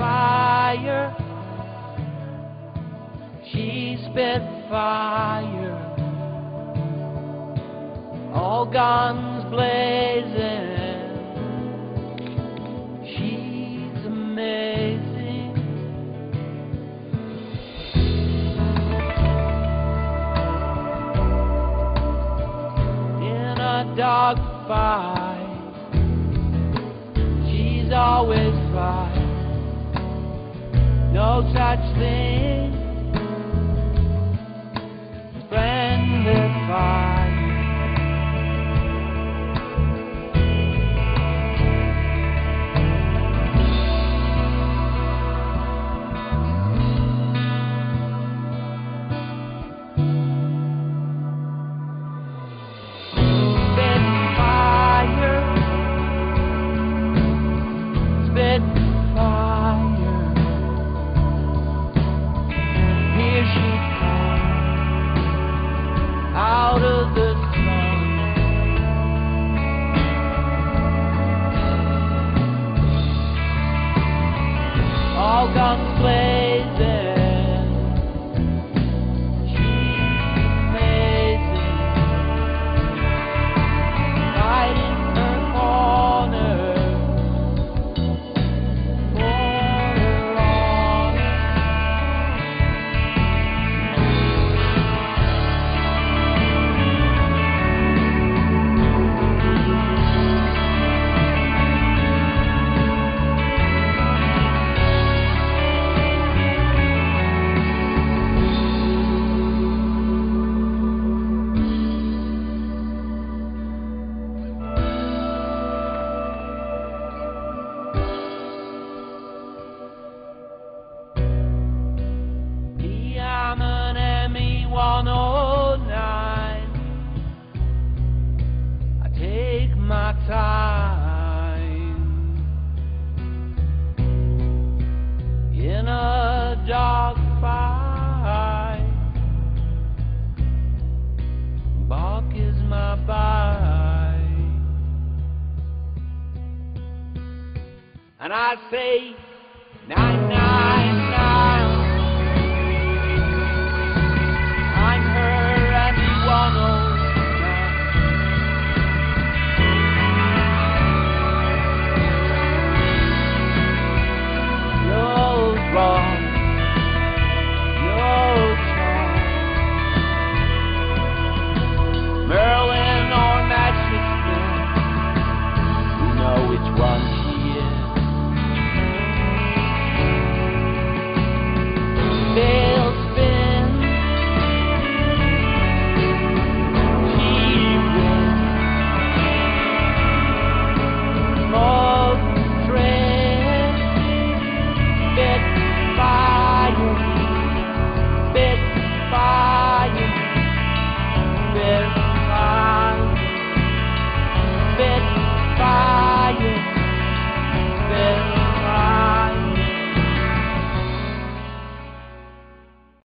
fire. She spit fire. All guns blazing. Dog fight, she's always right. No such thing. And I say, night, night.